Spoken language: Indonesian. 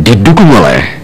didukung oleh